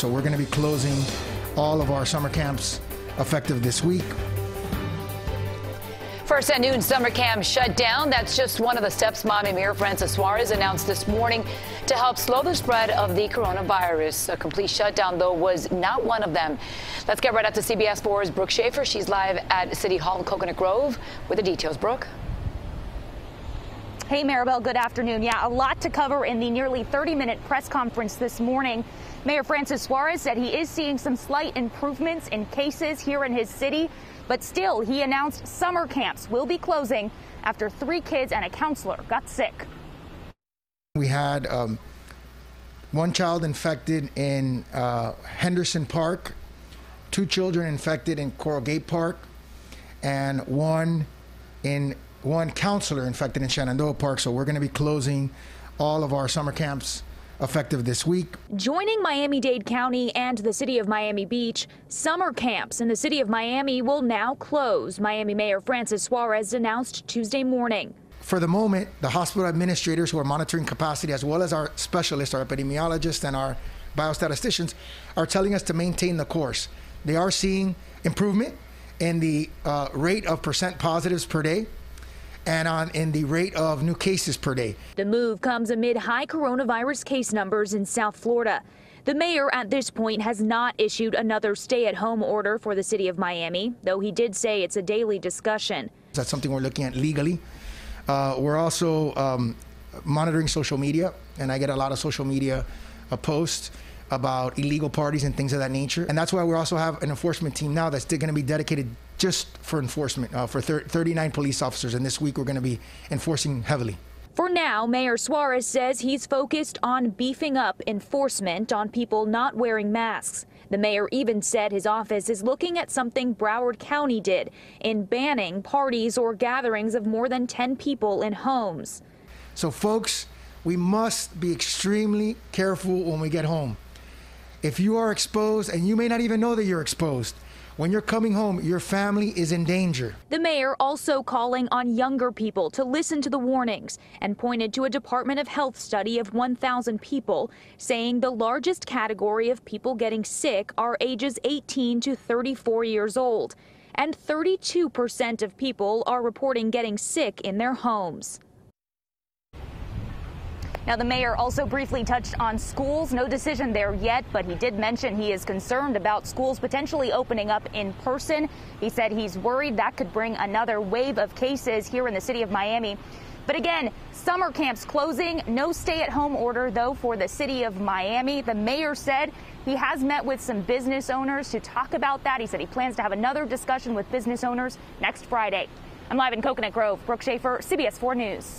So we're going to be closing all of our summer camps effective this week. First at noon, summer camp shut down. That's just one of the steps Miami Mayor Francis Suarez announced this morning to help slow the spread of the coronavirus. A complete shutdown, though, was not one of them. Let's get right up to CBS 4's Brooke Shafer. She's live at City Hall in Coconut Grove with the details. Brooke. Hey, Maribel, good afternoon. Yeah, a lot to cover in the nearly 30 minute press conference this morning. Mayor Francis Suarez said he is seeing some slight improvements in cases here in his city. But still, he announced summer camps will be closing after three kids and a counselor got sick. We had um, one child infected in uh, Henderson Park, two children infected in Coral Gate Park, and one in one counselor infected in Shenandoah Park. So we're going to be closing all of our summer camps effective this week. Joining Miami Dade County and the city of Miami Beach, summer camps in the city of Miami will now close, Miami Mayor Francis Suarez announced Tuesday morning. For the moment, the hospital administrators who are monitoring capacity, as well as our specialists, our epidemiologists, and our biostatisticians, are telling us to maintain the course. They are seeing improvement in the uh, rate of percent positives per day and on in the rate of new cases per day. The move comes amid high coronavirus case numbers in South Florida. The mayor at this point has not issued another stay at home order for the city of Miami, though he did say it's a daily discussion. That's something we're looking at legally. Uh, we're also um, monitoring social media, and I get a lot of social media uh, posts about illegal parties and things of that nature. And that's why we also have an enforcement team now that's going to be dedicated just for enforcement uh, for 39 police officers. And this week we're going to be enforcing heavily. For now, Mayor Suarez says he's focused on beefing up enforcement on people not wearing masks. The mayor even said his office is looking at something Broward County did in banning parties or gatherings of more than 10 people in homes. So, folks, we must be extremely careful when we get home. If you are exposed and you may not even know that you're exposed, when you're coming home, your family is in danger. The mayor also calling on younger people to listen to the warnings and pointed to a Department of Health study of 1,000 people, saying the largest category of people getting sick are ages 18 to 34 years old. And 32% of people are reporting getting sick in their homes. Now, the mayor also briefly touched on schools. No decision there yet, but he did mention he is concerned about schools potentially opening up in person. He said he's worried that could bring another wave of cases here in the city of Miami. But again, summer camps closing. No stay at home order, though, for the city of Miami. The mayor said he has met with some business owners to talk about that. He said he plans to have another discussion with business owners next Friday. I'm live in Coconut Grove. Brooke Shafer, CBS 4 News.